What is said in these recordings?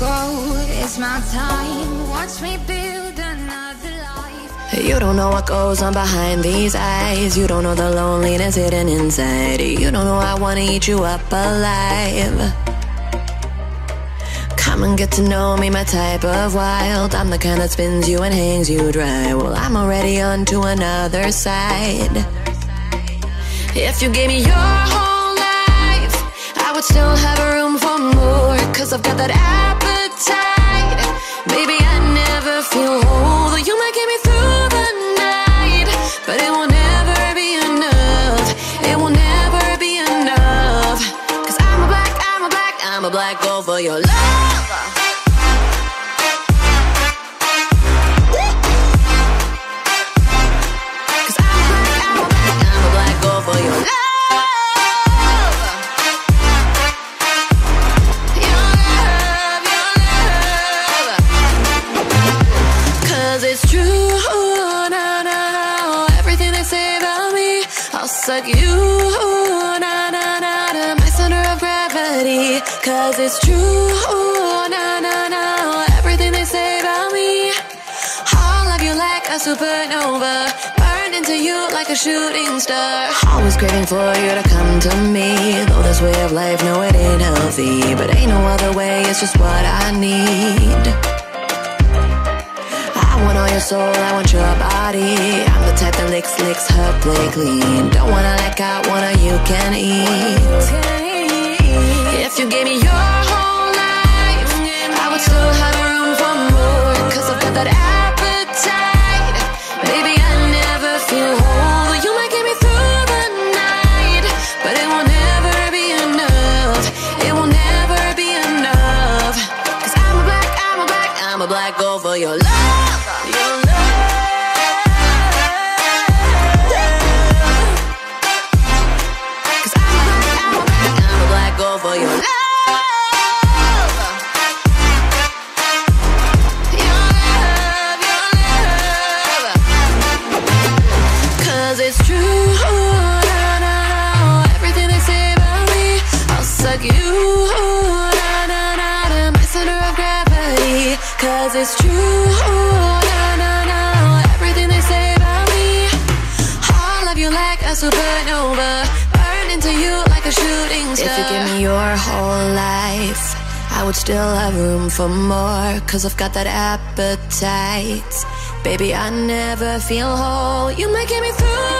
go, it's my time. Watch me build another life. You don't know what goes on behind these eyes. You don't know the loneliness hidden inside. You don't know I wanna eat you up alive. Come and get to know me, my type of wild. I'm the kind that spins you and hangs you dry. Well, I'm already on to another side. If you gave me your I would still have room for more. Cause I've got that appetite. Baby, I never feel whole. You might get me through the night, but it will never be enough. It will never be enough. Cause I'm a black, I'm a black, I'm a black gold for your love. True, oh, na na na. Everything they say about me, I'll suck you, oh, na na na. To my center of gravity. Cause it's true, oh, na na na. Everything they say about me, I'll love you like a supernova. Burned into you like a shooting star. Always craving for you to come to me. Though this way of life, no, it ain't healthy. But ain't no other way, it's just what I need. I want all your soul, I want your body. I'm the type that licks, licks her play clean. Don't wanna let go, wanna you can eat. If you gave me your whole life, I would still have room for more. Cause I've got that appetite. Baby, I never feel whole. You might get me through the night, but it will never be enough. It will never be enough. Cause I'm a black, I'm a black, I'm a black gold for your love. A supernova. Burn into you like a shooting star. If you give me your whole life, I would still have room for more. Cause I've got that appetite. Baby, I never feel whole. You might get me through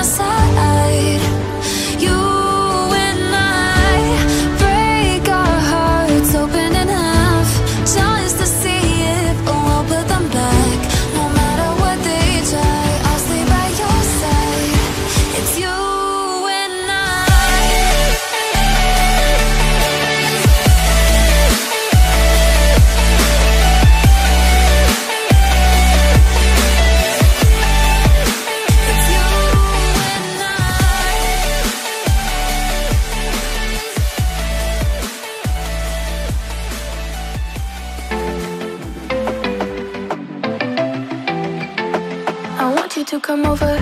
my side. to come over?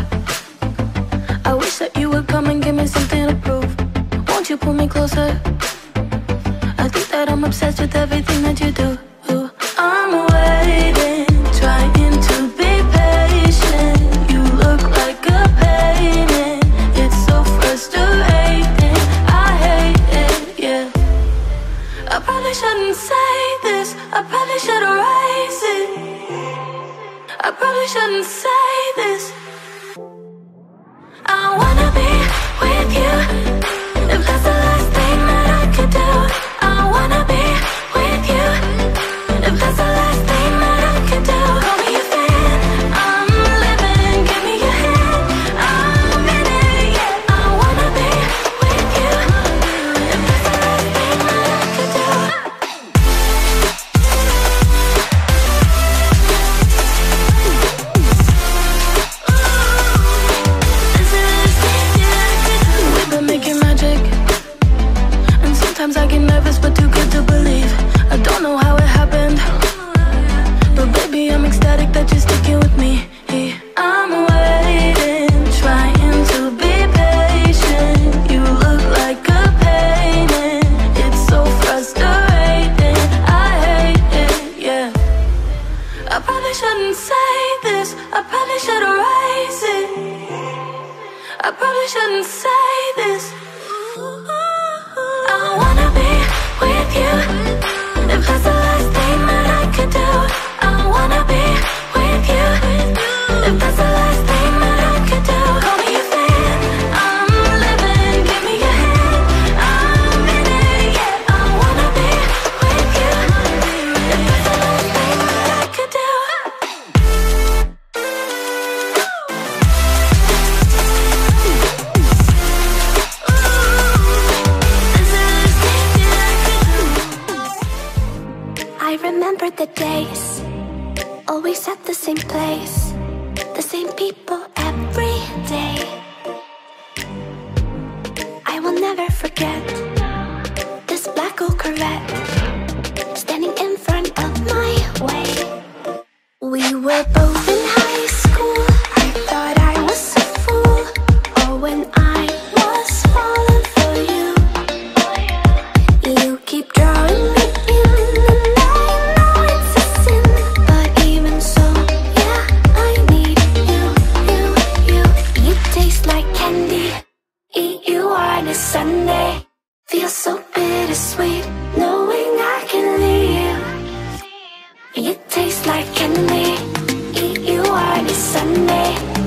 I wish that you would come and give me something to prove. Won't you pull me closer? I think that I'm obsessed with everything that you do. I'm waiting, trying to be patient. You look like a pain, it's so frustrating. I hate it, yeah. I probably shouldn't say this, I probably should erase it. I probably shouldn't say shouldn't say this. I probably should erase it. I probably shouldn't say this. I wanna be with you. If that's the last thing that I could do, I wanna be with you. If that's remember the days. Always at the same place. The same people every day. I will never forget This black old Corvette Standing in front of my way. We were both feels so bittersweet knowing I can leave. You tastes like candy, eat you are Sunday.